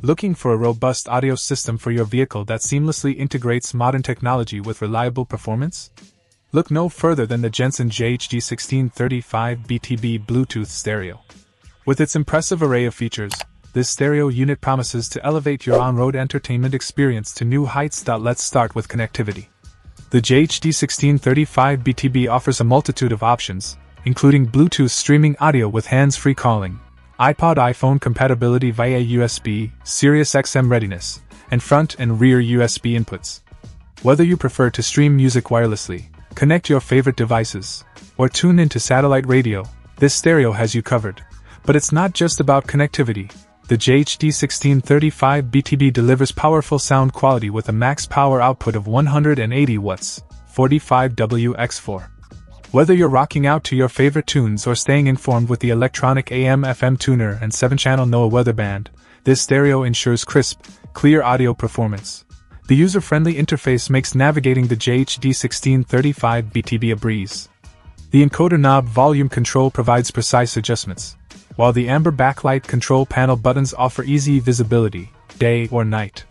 Looking for a robust audio system for your vehicle that seamlessly integrates modern technology with reliable performance? Look no further than the Jensen JHD1635 BTB Bluetooth stereo. With its impressive array of features, this stereo unit promises to elevate your on road entertainment experience to new heights. Let's start with connectivity. The JHD1635 BTB offers a multitude of options, including Bluetooth streaming audio with hands free calling, iPod iPhone compatibility via USB, Sirius XM readiness, and front and rear USB inputs. Whether you prefer to stream music wirelessly, connect your favorite devices, or tune into satellite radio, this stereo has you covered. But it's not just about connectivity. The JHD1635 BTB delivers powerful sound quality with a max power output of 180 watts, 45W-X4. Whether you're rocking out to your favorite tunes or staying informed with the electronic AM FM tuner and 7 channel NOAA weather band, this stereo ensures crisp, clear audio performance. The user friendly interface makes navigating the JHD 1635 BTB a breeze. The encoder knob volume control provides precise adjustments, while the amber backlight control panel buttons offer easy visibility, day or night.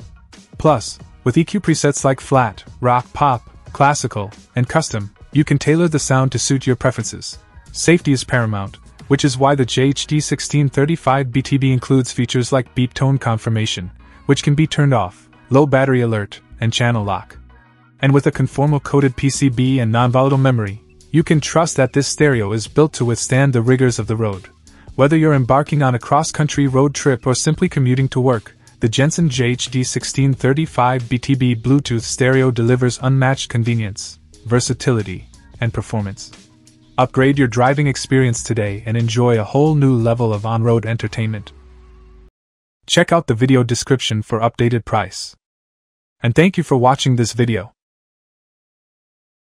Plus, with EQ presets like flat, rock, pop, classical, and custom, you can tailor the sound to suit your preferences. Safety is paramount, which is why the JHD 1635 BTB includes features like beep tone confirmation, which can be turned off, low battery alert, and channel lock. And with a conformal coated PCB and non volatile memory, you can trust that this stereo is built to withstand the rigors of the road. Whether you're embarking on a cross country road trip or simply commuting to work, the Jensen JHD 1635 BTB Bluetooth stereo delivers unmatched convenience versatility, and performance. Upgrade your driving experience today and enjoy a whole new level of on road entertainment. Check out the video description for updated price. And thank you for watching this video.